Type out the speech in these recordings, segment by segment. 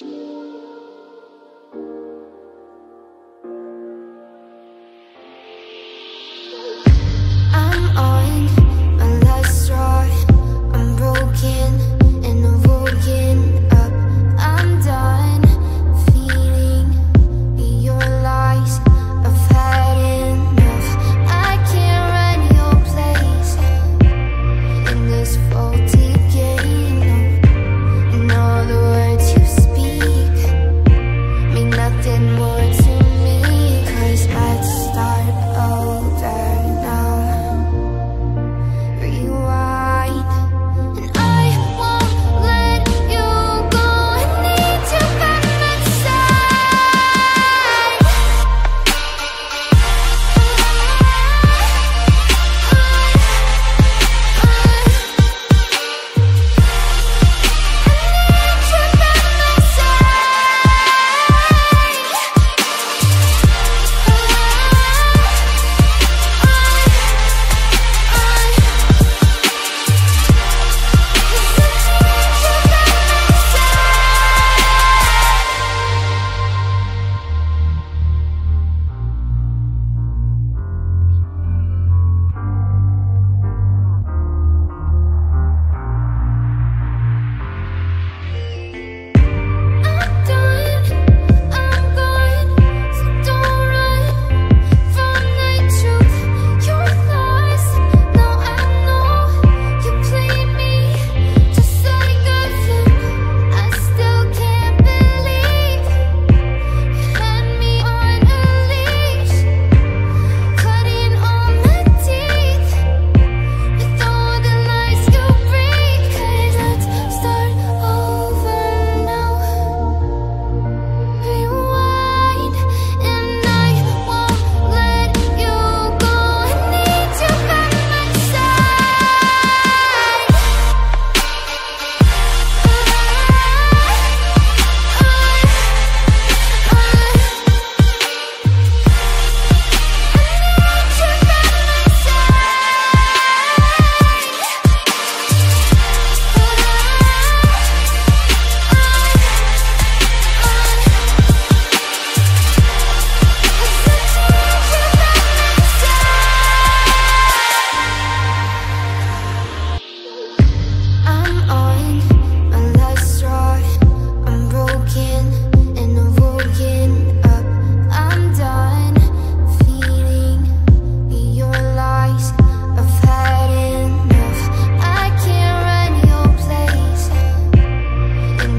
You.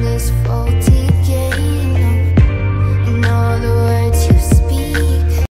this faulty